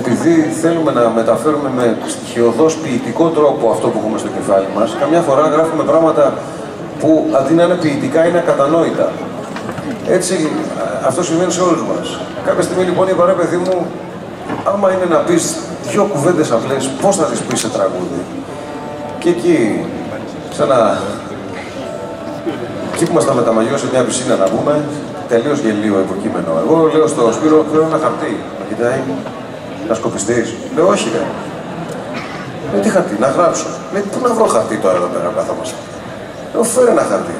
επειδή θέλουμε να μεταφέρουμε με στοιχειοδός ποιητικό τρόπο αυτό που έχουμε στο κεφάλι μας, καμιά φορά γράφουμε πράγματα που αντί να είναι ποιητικά είναι ακατανόητα. Έτσι, αυτό συμβαίνει σε όλους μας. Κάποια στιγμή λοιπόν είπα, ρε παιδί μου, άμα είναι να πεις δυο κουβέντες απλές, πώς θα τις πεις σε τραγούδι; Και εκεί, σε ένα... Εκεί που ήμασταν με τα μαγιό σε μια πισίνα να πούμε, τελείως γελίο υποκείμενο. Εγώ λέω στο Σπύρο, θέλω ένα χαρτί. Με κοιτάει, να σκοπιστείς; Λέω, όχι ρε. Λέω, τι χαρτί, να γράψω. Λέει, πού να βρω χαρτί τώρα εδώ πέρα, καθόμαστε. Λέω, φέρε ένα χαρτί.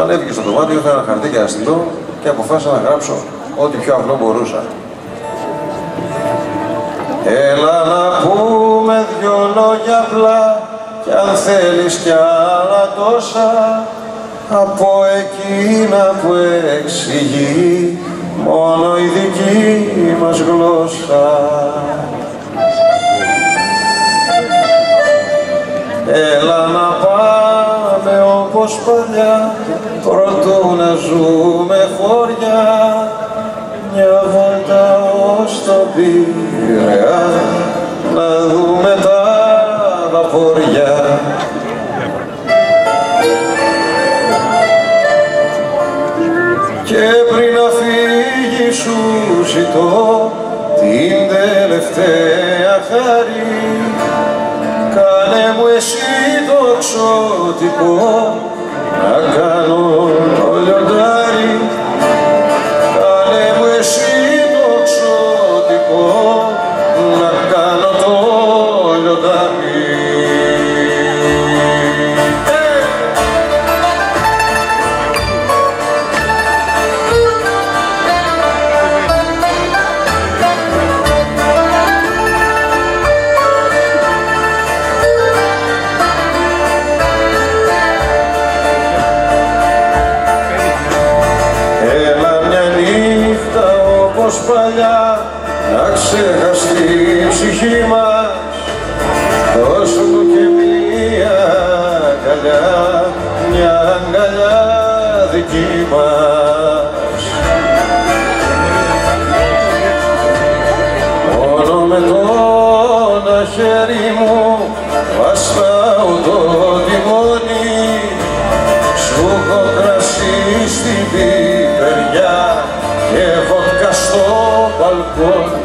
Ανέβηκε στο δωμάτιο, είχα ένα χαρτί για να στείλω και αποφάσισα να γράψω ό,τι πιο απλό μπορούσα. Έλα να πούμε δυο λόγια απλά κι αν θέλεις κι άλλα τόσα από εκείνα που εξηγεί μόνο η δική μας γλώσσα. Έλα να πάμε όπως παλιά, προτού να ζούμε χώρια, μια βόλτα ως το Πειραιά, ζητώ την τελευταία χάρη. Κάνε μου εσύ το ξωτικό όπως παλιά να ξεχαστεί η ψυχή μας. Δώσ' μου και μια αγκαλιά, μια αγκαλιά δική μας. Μόνο με το ένα χέρι μου βαστάω το τιμόνι. Σου έχω κρασί στην πιπεριά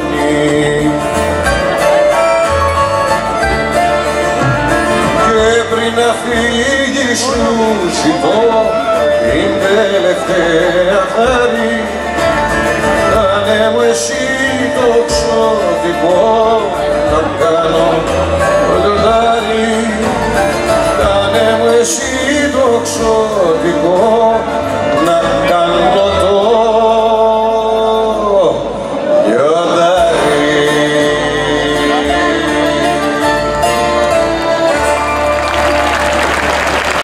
μπαλκόνι. Και πριν να φύγεις σου ζητώ την τελευταία χάρη